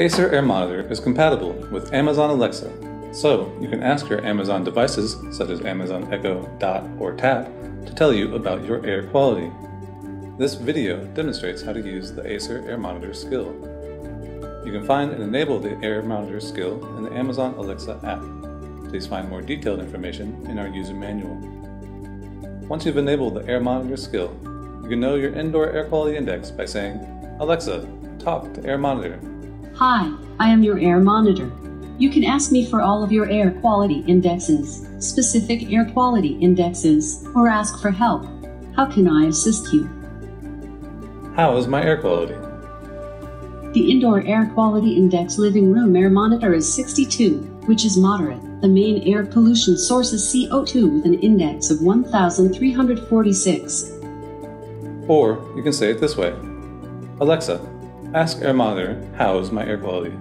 Acer Air Monitor is compatible with Amazon Alexa, so you can ask your Amazon devices, such as Amazon Echo, Dot, or Tap, to tell you about your air quality. This video demonstrates how to use the Acer Air Monitor skill. You can find and enable the Air Monitor skill in the Amazon Alexa app. Please find more detailed information in our user manual. Once you've enabled the Air Monitor skill, you can know your indoor air quality index by saying, Alexa, talk to Air Monitor. Hi, I am your air monitor. You can ask me for all of your air quality indexes, specific air quality indexes, or ask for help. How can I assist you? How is my air quality? The indoor air quality index living room air monitor is 62, which is moderate. The main air pollution source is CO2 with an index of 1346. Or you can say it this way Alexa, ask Air Monitor, how is my air quality?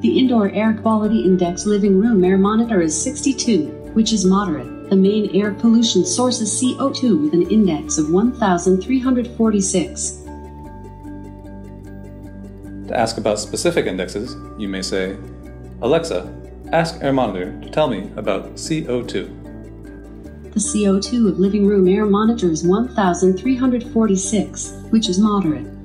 The indoor air quality index living room air monitor is 62, which is moderate. The main air pollution source is CO2 with an index of 1346. To ask about specific indexes, you may say, Alexa, ask Air Monitor to tell me about CO2. The CO2 of living room air monitor is 1346, which is moderate.